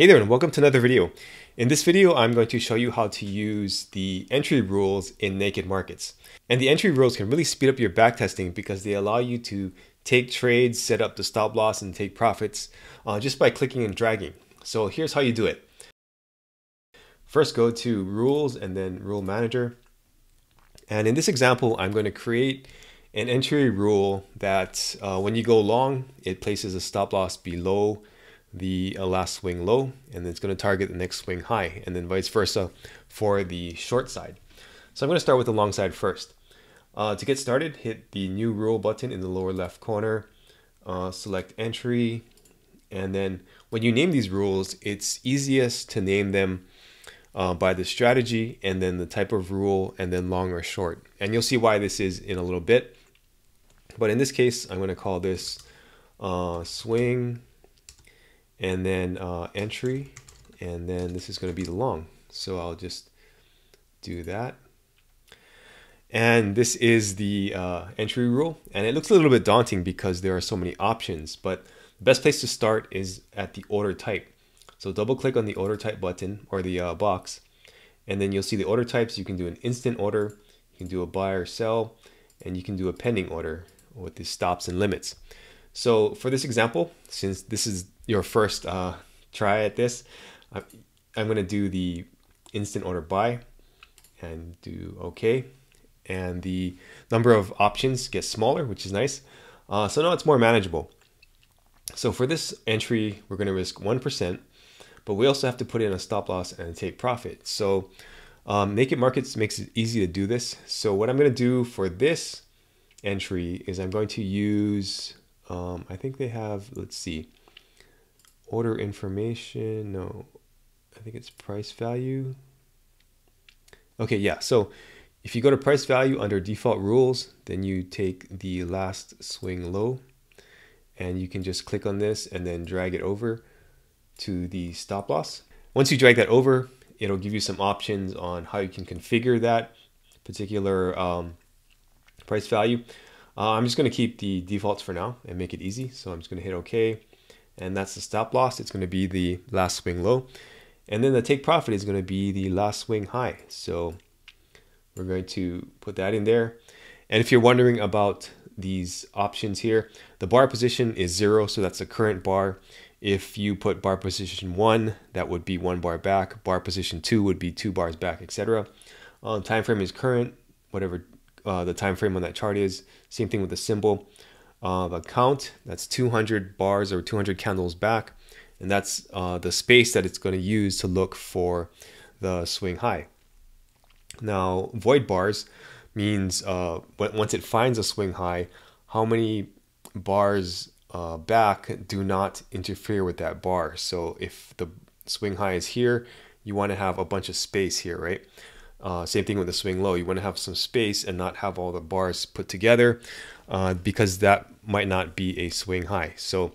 Hey there and welcome to another video. In this video, I'm going to show you how to use the entry rules in naked markets. And the entry rules can really speed up your backtesting because they allow you to take trades, set up the stop loss and take profits uh, just by clicking and dragging. So here's how you do it. First go to rules and then rule manager. And in this example, I'm going to create an entry rule that uh, when you go long, it places a stop loss below the uh, last swing low, and it's going to target the next swing high, and then vice versa for the short side. So I'm going to start with the long side first. Uh, to get started, hit the new rule button in the lower left corner, uh, select entry, and then when you name these rules, it's easiest to name them uh, by the strategy and then the type of rule and then long or short. And you'll see why this is in a little bit. But in this case, I'm going to call this uh, swing and then uh, entry, and then this is going to be the long. So I'll just do that. And this is the uh, entry rule. And it looks a little bit daunting because there are so many options, but the best place to start is at the order type. So double click on the order type button or the uh, box, and then you'll see the order types. You can do an instant order, you can do a buy or sell, and you can do a pending order with the stops and limits. So for this example, since this is your first uh, try at this, I'm, I'm going to do the instant order buy and do OK. And the number of options gets smaller, which is nice. Uh, so now it's more manageable. So for this entry, we're going to risk 1%, but we also have to put in a stop loss and take profit. So um, Naked Markets makes it easy to do this. So what I'm going to do for this entry is I'm going to use um, I think they have, let's see, order information. No, I think it's price value. Okay, yeah. So if you go to price value under default rules, then you take the last swing low and you can just click on this and then drag it over to the stop loss. Once you drag that over, it'll give you some options on how you can configure that particular um, price value. Uh, I'm just going to keep the defaults for now and make it easy. So I'm just going to hit OK. And that's the stop loss. It's going to be the last swing low. And then the take profit is going to be the last swing high. So we're going to put that in there. And if you're wondering about these options here, the bar position is zero. So that's the current bar. If you put bar position one, that would be one bar back. Bar position two would be two bars back, etc. Um, time frame is current, whatever uh, the time frame on that chart is. Same thing with the symbol. Uh, the count, that's 200 bars or 200 candles back. And that's uh, the space that it's going to use to look for the swing high. Now, void bars means uh, once it finds a swing high, how many bars uh, back do not interfere with that bar. So if the swing high is here, you want to have a bunch of space here, right? Uh, same thing with the swing low. You want to have some space and not have all the bars put together uh, because that might not be a swing high. So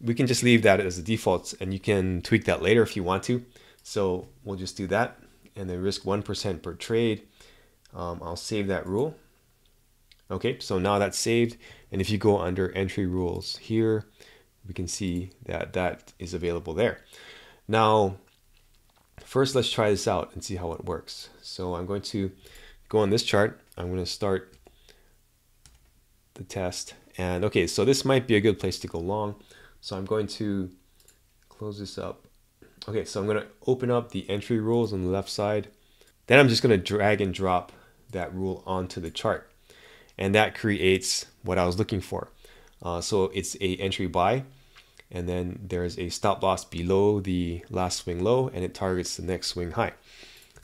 we can just leave that as the defaults and you can tweak that later if you want to. So we'll just do that and then risk 1% per trade. Um, I'll save that rule. Okay, so now that's saved. And if you go under entry rules here, we can see that that is available there. Now, First, let's try this out and see how it works. So I'm going to go on this chart. I'm going to start the test. And okay, so this might be a good place to go long. So I'm going to close this up. Okay, so I'm going to open up the entry rules on the left side. Then I'm just going to drag and drop that rule onto the chart. And that creates what I was looking for. Uh, so it's a entry buy and then there's a stop loss below the last swing low and it targets the next swing high.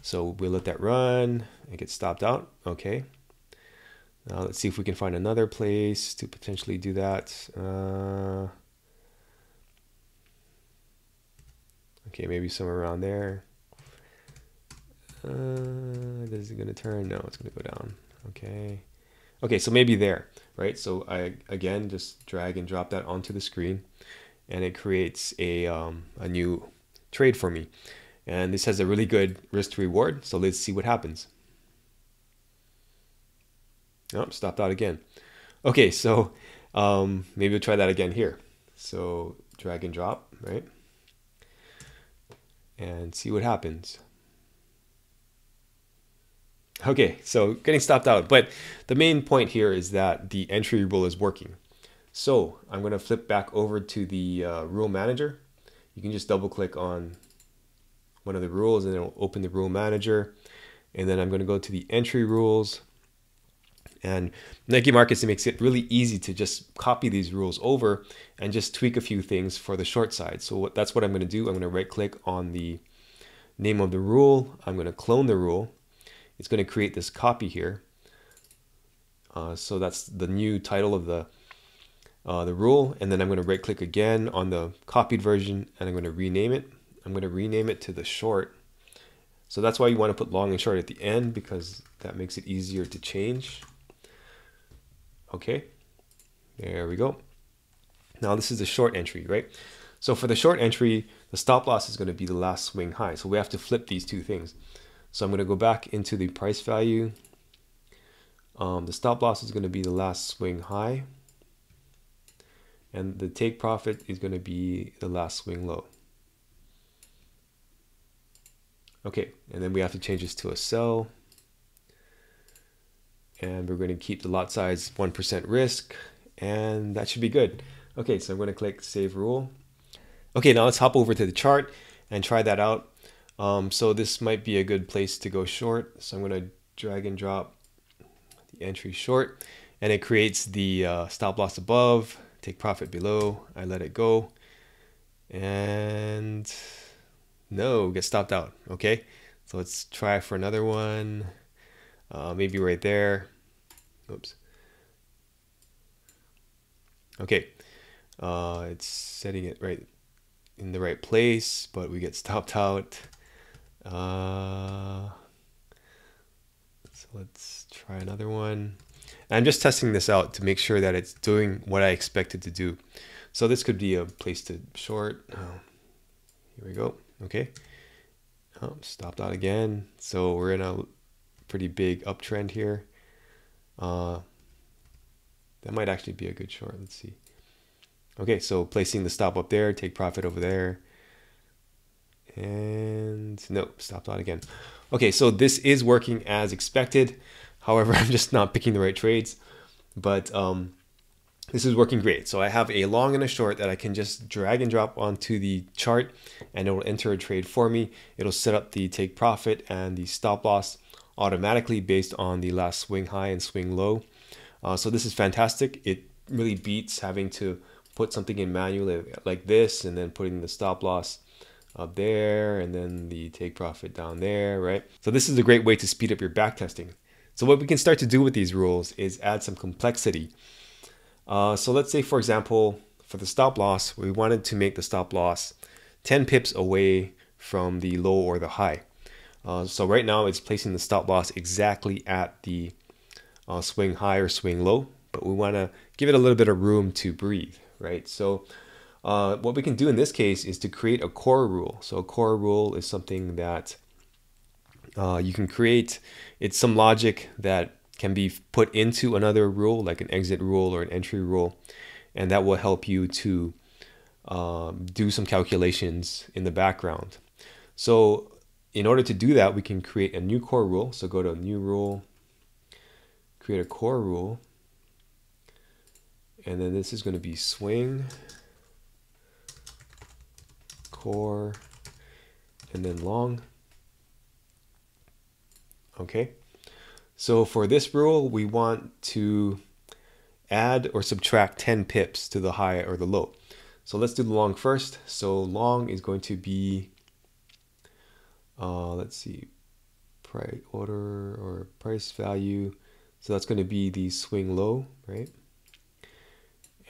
So we'll let that run and get stopped out. Okay. Now let's see if we can find another place to potentially do that. Uh, okay, maybe somewhere around there. Uh, is it going to turn? No, it's going to go down. Okay. Okay, so maybe there, right? So I, again, just drag and drop that onto the screen and it creates a, um, a new trade for me. And this has a really good risk to reward. So let's see what happens. Oh, stopped out again. Okay, so um, maybe we'll try that again here. So drag and drop, right? and see what happens. Okay, so getting stopped out. But the main point here is that the entry rule is working. So I'm going to flip back over to the uh, rule manager. You can just double click on one of the rules and it'll open the rule manager. And then I'm going to go to the entry rules. And Naked Markets makes it really easy to just copy these rules over and just tweak a few things for the short side. So what, that's what I'm going to do. I'm going to right click on the name of the rule. I'm going to clone the rule it's going to create this copy here. Uh, so that's the new title of the uh, the rule. And then I'm going to right click again on the copied version and I'm going to rename it. I'm going to rename it to the short. So that's why you want to put long and short at the end because that makes it easier to change. Okay, there we go. Now this is the short entry, right? So for the short entry, the stop loss is going to be the last swing high. So we have to flip these two things. So I'm going to go back into the price value. Um, the stop loss is going to be the last swing high. And the take profit is going to be the last swing low. Okay, and then we have to change this to a sell. And we're going to keep the lot size 1% risk. And that should be good. Okay, so I'm going to click Save Rule. Okay, now let's hop over to the chart and try that out. Um, so this might be a good place to go short. So I'm going to drag and drop the entry short and it creates the uh, stop loss above, take profit below. I let it go and no, get stopped out. Okay. So let's try for another one. Uh, maybe right there. Oops. Okay. Uh, it's setting it right in the right place, but we get stopped out. Uh, so let's try another one. I'm just testing this out to make sure that it's doing what I expect it to do. So this could be a place to short. Oh, here we go. Okay. Oh, stopped out again. So we're in a pretty big uptrend here. Uh, that might actually be a good short. Let's see. Okay, so placing the stop up there, take profit over there. And no, stopped out again. Okay, so this is working as expected. However, I'm just not picking the right trades. But um, this is working great. So I have a long and a short that I can just drag and drop onto the chart and it will enter a trade for me. It'll set up the take profit and the stop loss automatically based on the last swing high and swing low. Uh, so this is fantastic. It really beats having to put something in manually like this and then putting the stop loss up there and then the take profit down there, right? So this is a great way to speed up your backtesting. So what we can start to do with these rules is add some complexity. Uh, so let's say, for example, for the stop loss, we wanted to make the stop loss 10 pips away from the low or the high. Uh, so right now it's placing the stop loss exactly at the uh, swing high or swing low, but we want to give it a little bit of room to breathe, right? So uh, what we can do in this case is to create a core rule. So a core rule is something that uh, you can create. It's some logic that can be put into another rule, like an exit rule or an entry rule, and that will help you to um, do some calculations in the background. So in order to do that, we can create a new core rule. So go to new rule, create a core rule, and then this is going to be swing core, and then long. Okay, so for this rule, we want to add or subtract 10 pips to the high or the low. So let's do the long first. So long is going to be, uh, let's see, price order or price value. So that's going to be the swing low, right?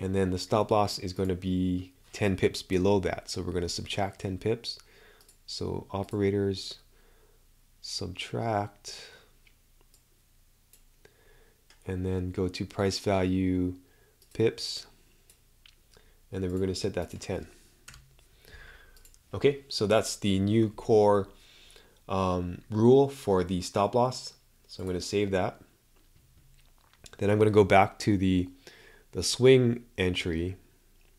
And then the stop loss is going to be 10 pips below that. So we're going to subtract 10 pips. So operators subtract and then go to price value pips and then we're going to set that to 10. Okay, so that's the new core um, rule for the stop loss. So I'm going to save that. Then I'm going to go back to the, the swing entry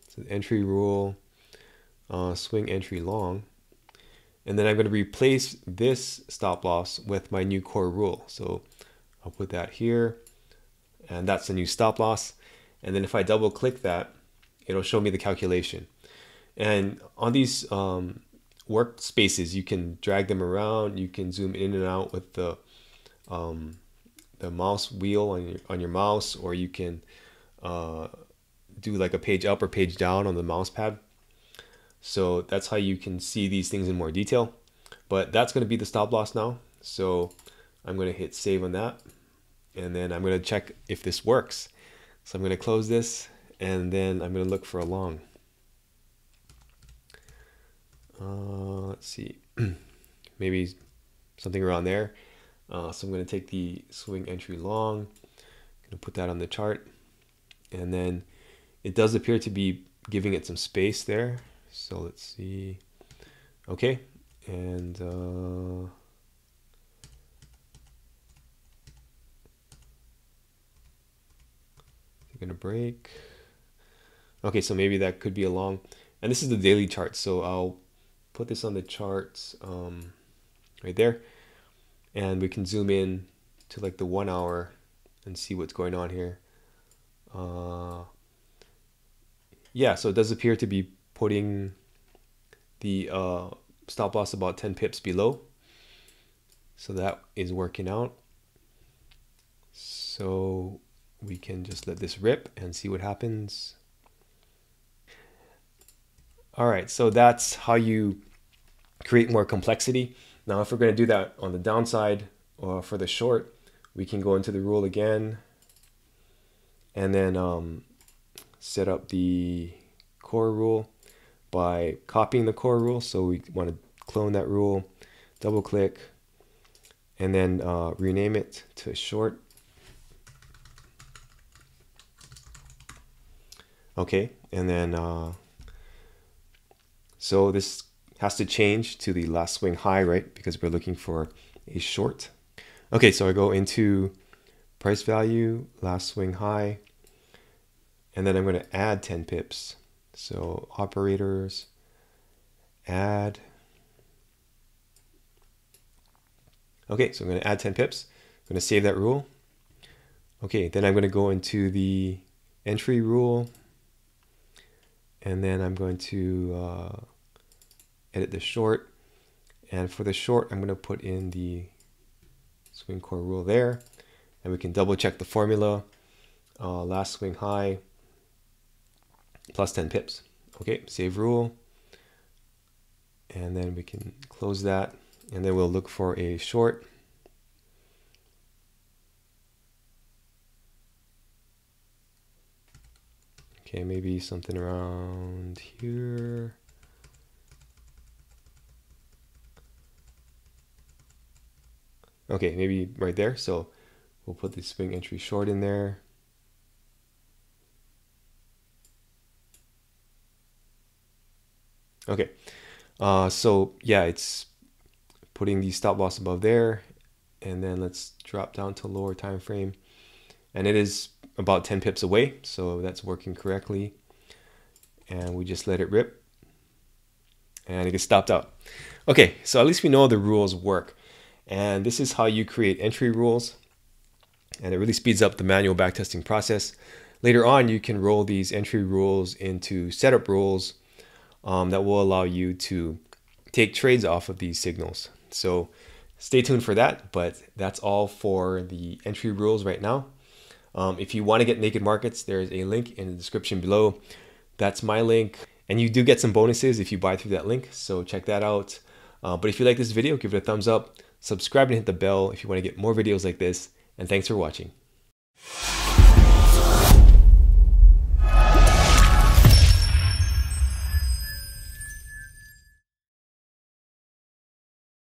so the entry rule, uh, swing entry long. And then I'm going to replace this stop loss with my new core rule. So I'll put that here and that's the new stop loss. And then if I double click that, it'll show me the calculation. And on these um, workspaces, you can drag them around. You can zoom in and out with the um, the mouse wheel on your, on your mouse, or you can uh, do like a page up or page down on the mouse pad. So that's how you can see these things in more detail. But that's going to be the stop loss now. So I'm going to hit save on that. And then I'm going to check if this works. So I'm going to close this and then I'm going to look for a long. Uh, let's see, maybe something around there. Uh, so I'm going to take the swing entry long, going to put that on the chart, and then it does appear to be giving it some space there. So let's see. Okay, and uh, to break. Okay, so maybe that could be a long. And this is the daily chart, so I'll put this on the charts um, right there. And we can zoom in to like the one hour and see what's going on here. Uh, yeah, so it does appear to be putting the uh, stop loss about 10 pips below. So that is working out. So we can just let this rip and see what happens. All right, so that's how you create more complexity. Now, if we're going to do that on the downside or for the short, we can go into the rule again and then um, set up the core rule by copying the core rule. So we want to clone that rule, double click, and then uh, rename it to short. Okay, and then uh, so this has to change to the last swing high, right? Because we're looking for a short. Okay, so I go into price value, last swing high, and then I'm going to add 10 pips. So operators, add. Okay, so I'm going to add 10 pips. I'm going to save that rule. Okay, then I'm going to go into the entry rule and then I'm going to uh, edit the short and for the short I'm going to put in the swing core rule there and we can double check the formula uh, last swing high plus 10 pips okay save rule and then we can close that and then we'll look for a short Okay, maybe something around here. Okay, maybe right there. So we'll put the swing entry short in there. Okay, uh, so yeah, it's putting the stop loss above there, and then let's drop down to lower time frame, and it is about 10 pips away, so that's working correctly. And we just let it rip and it gets stopped out. Okay, so at least we know the rules work. And this is how you create entry rules. And it really speeds up the manual backtesting process. Later on, you can roll these entry rules into setup rules um, that will allow you to take trades off of these signals. So stay tuned for that, but that's all for the entry rules right now. Um, if you want to get Naked Markets, there's a link in the description below. That's my link. And you do get some bonuses if you buy through that link. So check that out. Uh, but if you like this video, give it a thumbs up. Subscribe and hit the bell if you want to get more videos like this. And thanks for watching.